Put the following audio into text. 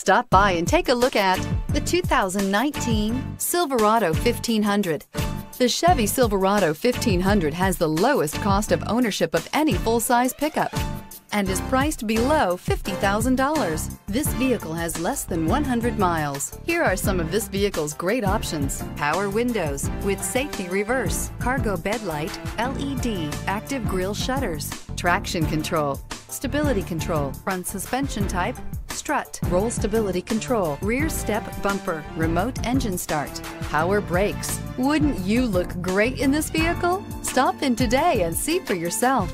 Stop by and take a look at the 2019 Silverado 1500. The Chevy Silverado 1500 has the lowest cost of ownership of any full-size pickup and is priced below $50,000. This vehicle has less than 100 miles. Here are some of this vehicle's great options. Power windows with safety reverse, cargo bed light, LED, active grille shutters, traction control, stability control, front suspension type, strut, roll stability control, rear step bumper, remote engine start, power brakes. Wouldn't you look great in this vehicle? Stop in today and see for yourself.